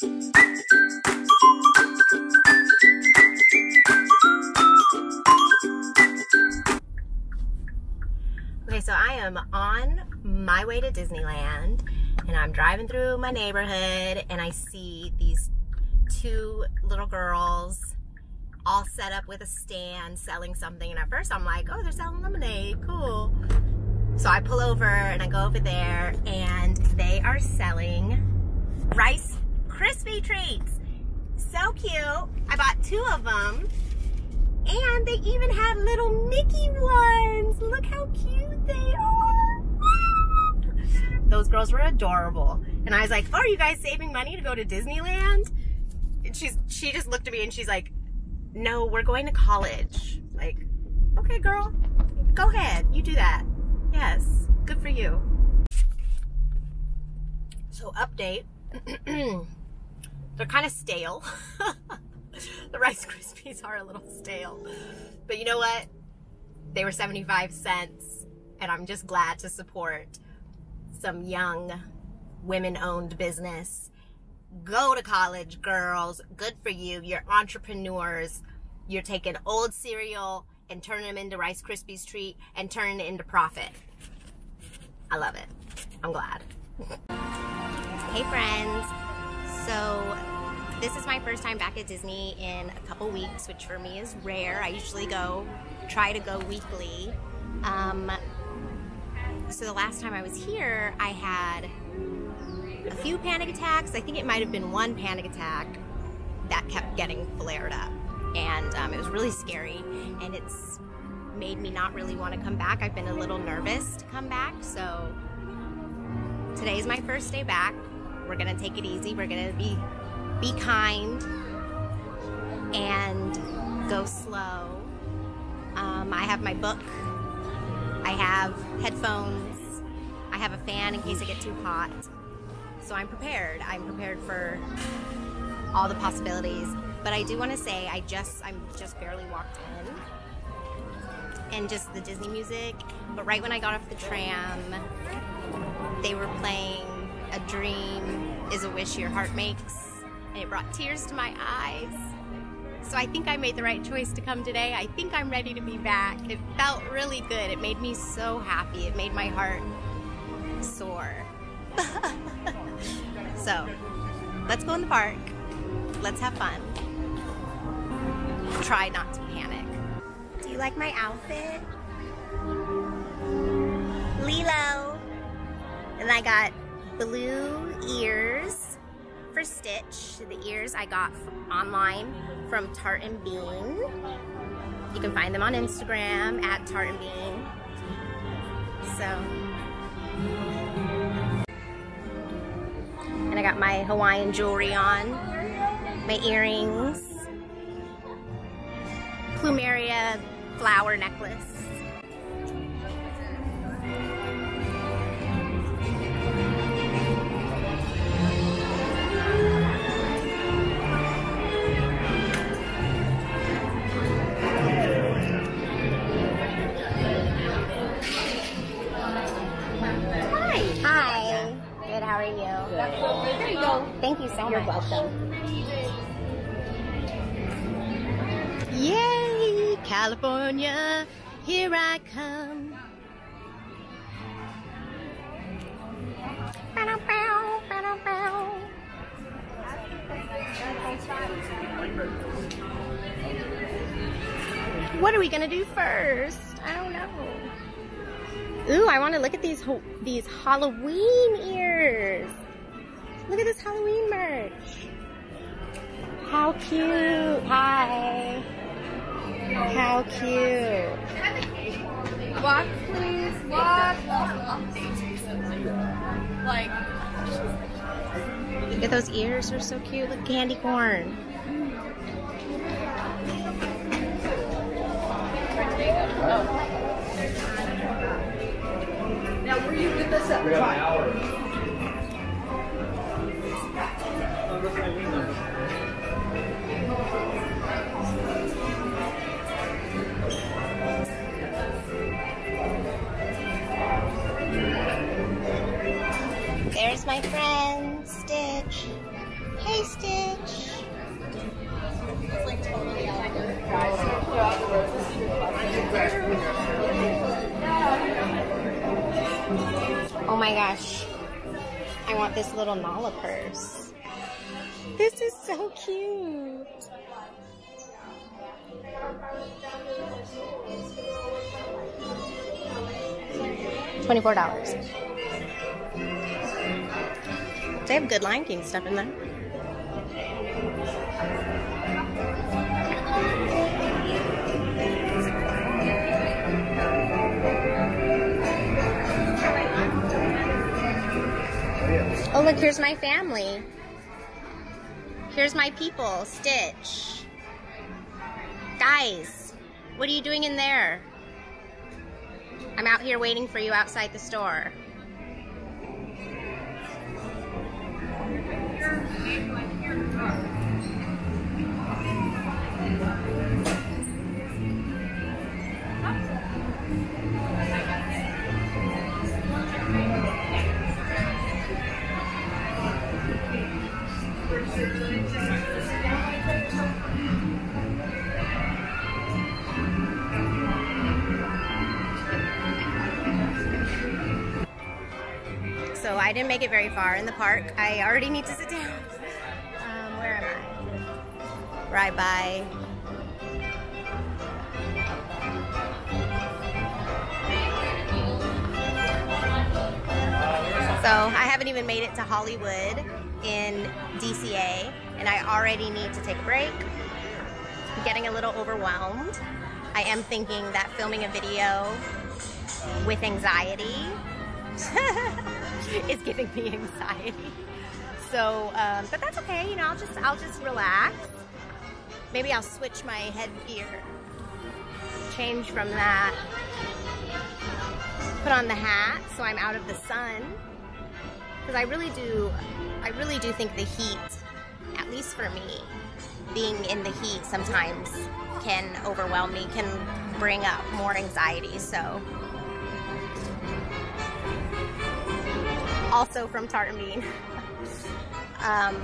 Okay, so I am on my way to Disneyland and I'm driving through my neighborhood and I see these two little girls all set up with a stand selling something. And at first I'm like, oh, they're selling lemonade, cool. So I pull over and I go over there and they are selling Rice Krispie treats. So cute. I bought two of them and they even had little Mickey ones. Look how cute they are. Those girls were adorable. And I was like, oh, are you guys saving money to go to Disneyland? And she's, she just looked at me and she's like, no, we're going to college. Like, okay, girl, go ahead. You do that. Yes, good for you. So update, they're kind of stale. the Rice Krispies are a little stale. But you know what? They were 75 cents, and I'm just glad to support some young women-owned business. Go to college, girls. Good for you. You're entrepreneurs. You're taking old cereal and turning them into Rice Krispies treat and turning it into profit. I love it. I'm glad. hey friends. So this is my first time back at Disney in a couple weeks, which for me is rare. I usually go, try to go weekly. Um, so the last time I was here, I had a few panic attacks. I think it might have been one panic attack that kept getting flared up. And um, it was really scary. And it's made me not really want to come back. I've been a little nervous to come back. So today's my first day back. We're going to take it easy. We're going to be be kind and go slow. Um, I have my book. I have headphones. I have a fan in case I get too hot. So I'm prepared. I'm prepared for all the possibilities. But I do want to say I just I'm just barely walked in and just the Disney music. But right when I got off the tram, they were playing A Dream is a Wish Your Heart Makes and it brought tears to my eyes. So I think I made the right choice to come today. I think I'm ready to be back. It felt really good. It made me so happy. It made my heart soar. so let's go in the park. Let's have fun. Try not to panic. Do you like my outfit? Lilo. And I got blue ears for Stitch. The ears I got online from Tartan Bean. You can find them on Instagram at Tartan Bean. So, and I got my Hawaiian jewelry on, my earrings, plumeria flower necklace. Thank you so much. You're much. welcome. Yay, California, here I come. What are we gonna do first? I don't know. Ooh, I want to look at these these Halloween ears. Look at this Halloween merch. How cute. Hi. How cute. Walk, please. Walk. Like. Look at those ears. They're so cute. Look, candy corn. Now, were you with us at five? My friend, Stitch. Hey, Stitch. Oh my gosh. I want this little Nala purse. This is so cute. Twenty-four dollars. They have good Lion King stuff in there. Oh, look, here's my family. Here's my people, Stitch. Guys, what are you doing in there? I'm out here waiting for you outside the store. So I didn't make it very far in the park. I already need to sit down. Right by. So I haven't even made it to Hollywood in DCA, and I already need to take a break. I'm getting a little overwhelmed. I am thinking that filming a video with anxiety is giving me anxiety. So, um, but that's okay. You know, I'll just I'll just relax. Maybe I'll switch my headgear, change from that, put on the hat so I'm out of the sun. Because I really do, I really do think the heat, at least for me, being in the heat sometimes can overwhelm me, can bring up more anxiety. So also from Tartan um,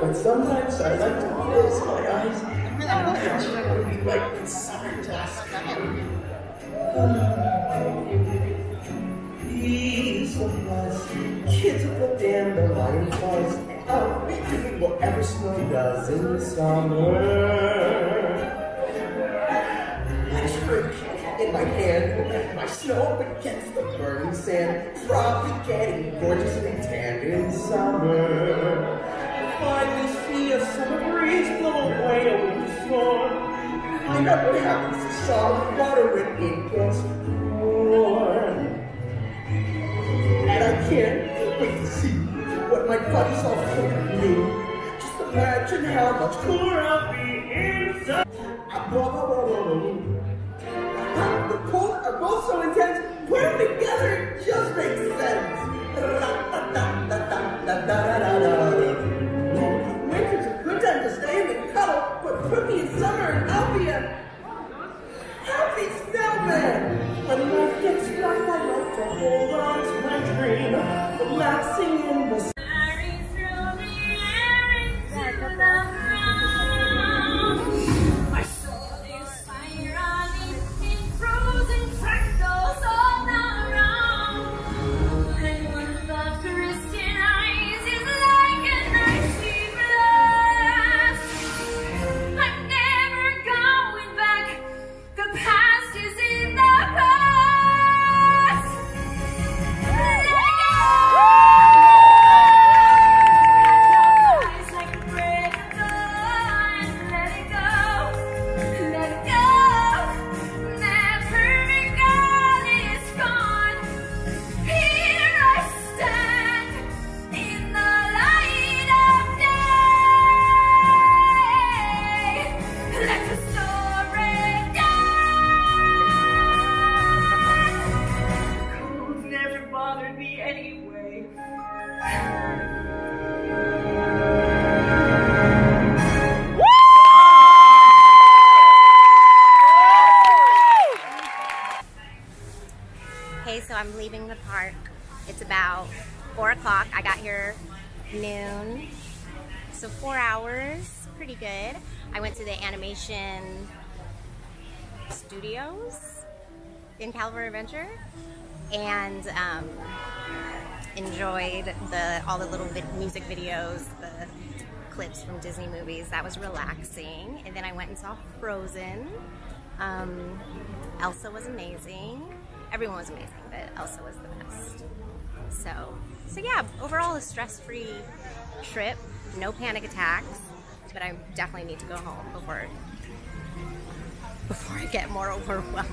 But sometimes I like to close my eyes and I like in summertime. Peace of blessing. kids will put dandelion flowers out, doing whatever snow does in the summer. Electric in my hand, my snow up against the burning sand, probably getting gorgeously tanned in summer. See a summer breeze blow away a winter storm. Find out what happens to solid water when it gets warm. And I can't wait to see what my all think of me. Just imagine how much cooler I'll be inside. I'm, blah, blah, blah, blah. The about four o'clock. I got here noon. So four hours, pretty good. I went to the animation studios in Caliber Adventure and um, enjoyed the all the little music videos, the clips from Disney movies. That was relaxing. And then I went and saw Frozen. Um, Elsa was amazing. Everyone was amazing, but Elsa was the best. So, so yeah, overall a stress-free trip. No panic attacks, but I definitely need to go home before before I get more overwhelmed.